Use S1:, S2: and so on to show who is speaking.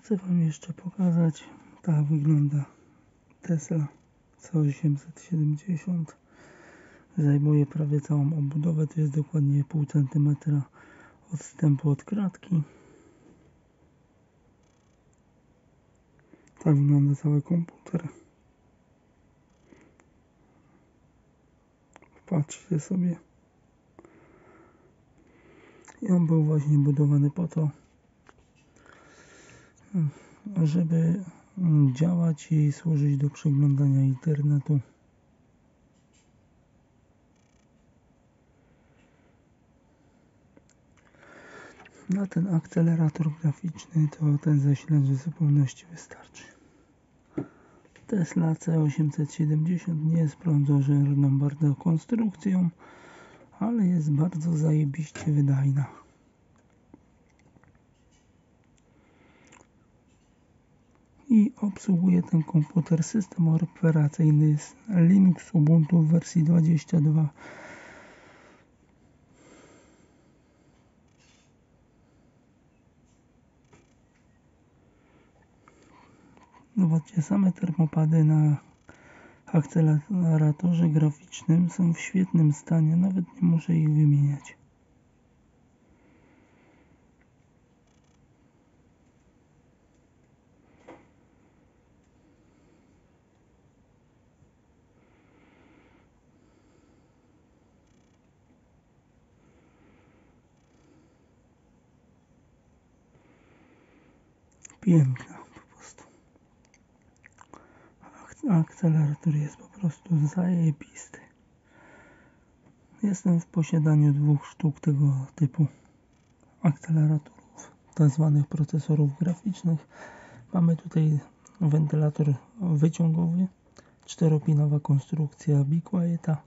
S1: Chcę Wam jeszcze pokazać, tak wygląda Tesla C870. Zajmuje prawie całą obudowę, to jest dokładnie pół centymetra odstępu od kratki. Tak wygląda cały komputer. Patrzcie sobie. I on był właśnie budowany po to, żeby działać i służyć do przeglądania internetu. Na ten akcelerator graficzny to ten zasilacz w zupełności wystarczy. Tesla C870 nie jest prądożerną bardzo konstrukcją, ale jest bardzo zajebiście wydajna. I obsługuje ten komputer system operacyjny Linux Ubuntu w wersji 22. Zobaczcie, same termopady na akceleratorze graficznym są w świetnym stanie, nawet nie muszę ich wymieniać. Piękna po prostu. Akcelerator jest po prostu zajebisty. Jestem w posiadaniu dwóch sztuk tego typu akceleratorów, tak zwanych procesorów graficznych. Mamy tutaj wentylator wyciągowy, czteropinowa konstrukcja Be Quieta